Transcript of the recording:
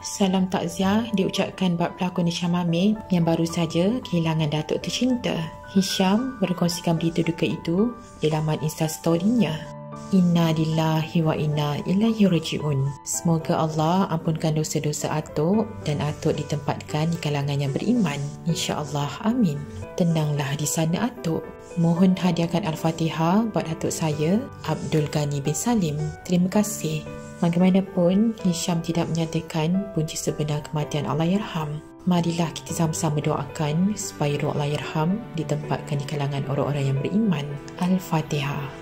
Salam takziah diucapkan buat pelakon Hisham Hamid yang baru saja kehilangan datuk tercinta. Hisham berkongsikan berita duka itu di laman instastory-nya. Inna lillahi wa inna ilaihi raji'un. Semoga Allah ampunkan dosa-dosa atuk dan atuk ditempatkan di kalangan yang beriman. InsyaAllah. Amin. Tenanglah di sana atuk. Mohon hadiahkan Al-Fatihah buat atuk saya, Abdul Ghani bin Salim. Terima kasih. Bagaimanapun, Hisham tidak menyatakan punca sebenar kematian Allahyarham. Marilah kita sama-sama doakan supaya roh Allahyarham ditempatkan di kalangan orang-orang yang beriman. Al-Fatihah.